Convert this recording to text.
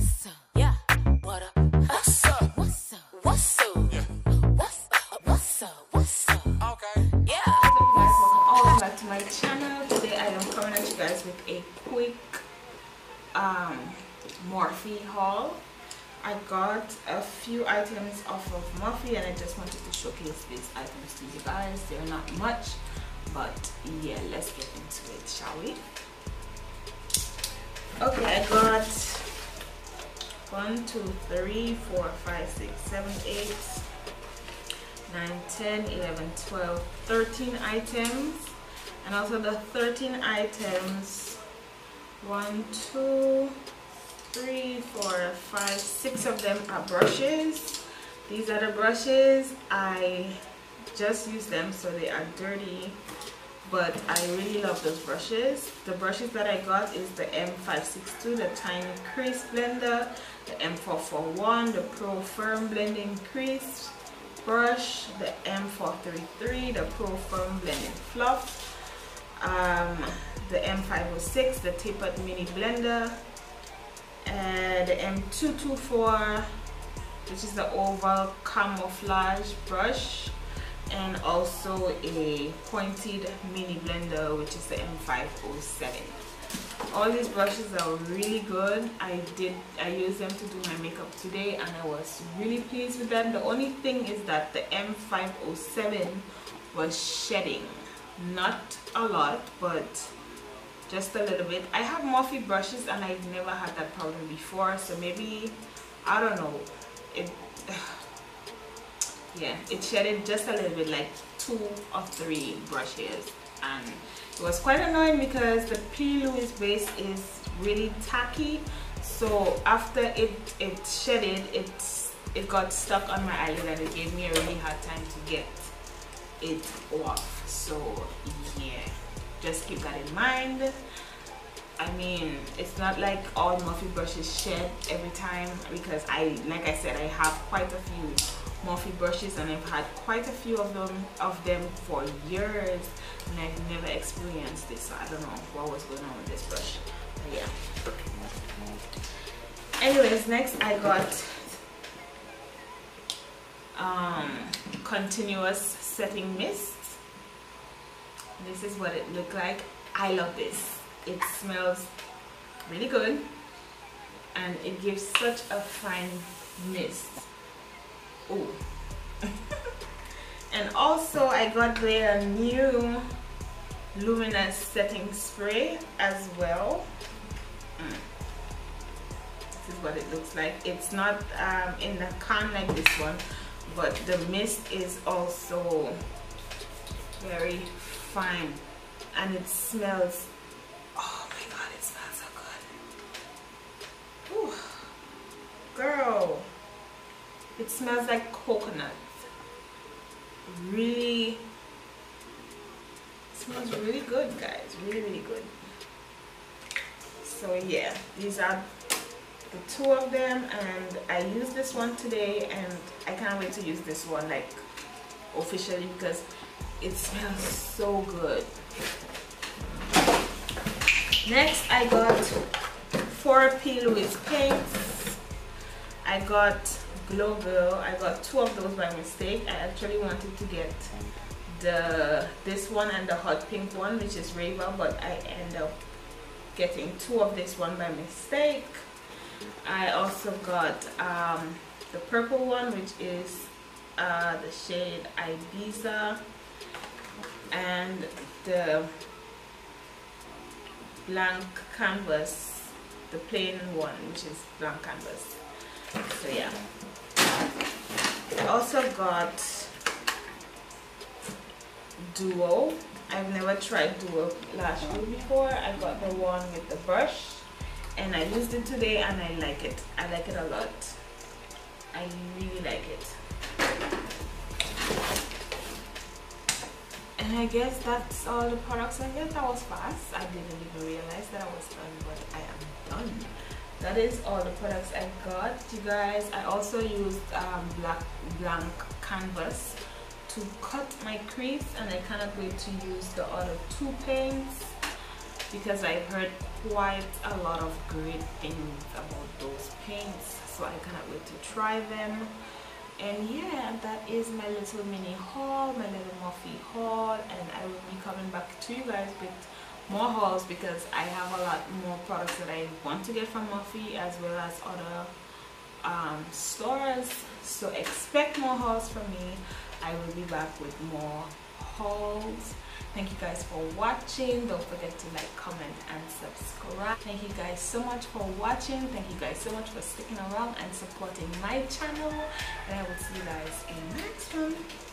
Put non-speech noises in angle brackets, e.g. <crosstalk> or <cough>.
What's up? Yeah. What up? What's up? What's up? What's up? What's up? What's up? What's up? Okay. Yeah. Guys, welcome all back to my channel. Today I am coming at you guys with a quick um, Morphe haul. I got a few items off of Morphe and I just wanted to showcase these items to you guys. They're not much, but yeah, let's get into it, shall we? Okay, I got one, two, three, four, five, six, seven, eight, 9, 10, 11, 12, 13 items. And also the 13 items, 1, 2, 3, 4, 5, 6 of them are brushes. These are the brushes. I just use them so they are dirty but I really love those brushes. The brushes that I got is the M562, the Tiny Crease Blender, the M441, the Pro Firm Blending Crease brush, the M433, the Pro Firm Blending Fluff, um, the M506, the Tapered Mini Blender, and the M224, which is the Oval Camouflage brush, and also a pointed mini blender which is the M507 all these brushes are really good. I did I used them to do my makeup today and I was really pleased with them. The only thing is that the M507 was shedding. Not a lot but just a little bit. I have Morphe brushes and I've never had that problem before so maybe I don't know. It yeah it shedded just a little bit like two or three brushes. And it was quite annoying because the P. Louise base is really tacky. So after it it shedded it it got stuck on my eyelid and it gave me a really hard time to get it off. So yeah just keep that in mind. I mean it's not like all Morphe brushes shed every time because I like I said I have quite a few Morphe brushes and I've had quite a few of them of them for years and I've never experienced this so I don't know what was going on with this brush but yeah. Anyways next I got um, continuous setting mist. This is what it looked like. I love this. It smells really good and it gives such a fine mist oh <laughs> and also I got their new luminous setting spray as well. Mm. this is what it looks like. It's not um, in the can like this one but the mist is also very fine and it smells oh my god it smells so good Ooh. girl it smells like coconut. Really smells really good guys. Really really good. So yeah these are the two of them and I used this one today and I can't wait to use this one like officially because it smells so good. Next I got four P. Louise paints. I got glow girl i got two of those by mistake. I actually wanted to get the this one and the hot pink one which is Reva but I end up getting two of this one by mistake. I also got um, the purple one which is uh, the shade Ibiza and the blank canvas the plain one which is blank canvas. So yeah I also got Duo. I've never tried Duo Lash Glue before. I got the one with the brush and I used it today and I like it. I like it a lot. I really like it. And I guess that's all the products I guess that was fast. I didn't even realize that I was done, but I that is all the products I got. You guys I also used um, black blank canvas to cut my crease and I cannot wait to use the other two paints because I heard quite a lot of great things about those paints so I cannot wait to try them. And yeah that is my little mini haul my little Morphe haul and I will be coming back to you guys with more hauls because I have a lot more products that I want to get from Morphe as well as other um, stores. So expect more hauls from me. I will be back with more hauls. Thank you guys for watching. Don't forget to like comment and subscribe. Thank you guys so much for watching. Thank you guys so much for sticking around and supporting my channel. And I will see you guys in the next one